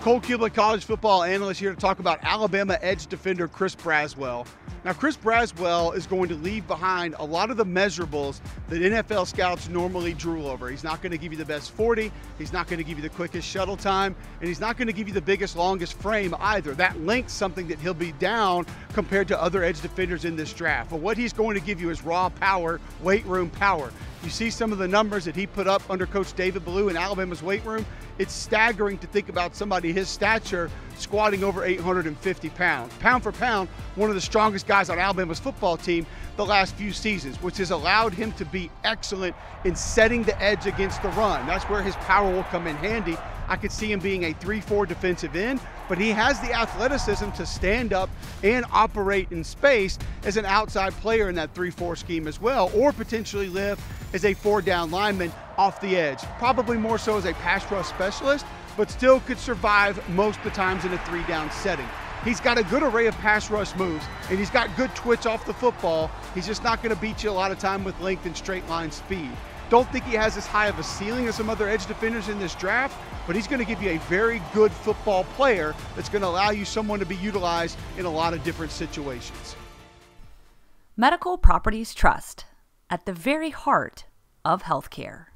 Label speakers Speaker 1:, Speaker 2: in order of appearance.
Speaker 1: Cole Cubelic, college football analyst, here to talk about Alabama edge defender Chris Braswell. Now, Chris Braswell is going to leave behind a lot of the measurables that NFL scouts normally drool over. He's not going to give you the best 40, he's not going to give you the quickest shuttle time, and he's not going to give you the biggest, longest frame either. That length's something that he'll be down compared to other edge defenders in this draft. But what he's going to give you is raw power, weight room power. You see some of the numbers that he put up under Coach David Ballou in Alabama's weight room. It's staggering to think about somebody his stature squatting over 850 pounds. Pound for pound, one of the strongest guys on Alabama's football team the last few seasons, which has allowed him to be excellent in setting the edge against the run. That's where his power will come in handy. I could see him being a 3 4 defensive end, but he has the athleticism to stand up and operate in space as an outside player in that 3 4 scheme as well, or potentially live as a four down lineman off the edge. Probably more so as a pass rush specialist, but still could survive most of the times in a three down setting. He's got a good array of pass rush moves, and he's got good twitch off the football. He's just not going to beat you a lot of time with length and straight line speed. Don't think he has as high of a ceiling as some other edge defenders in this draft, but he's going to give you a very good football player that's going to allow you someone to be utilized in a lot of different situations.
Speaker 2: Medical Properties Trust, at the very heart of healthcare.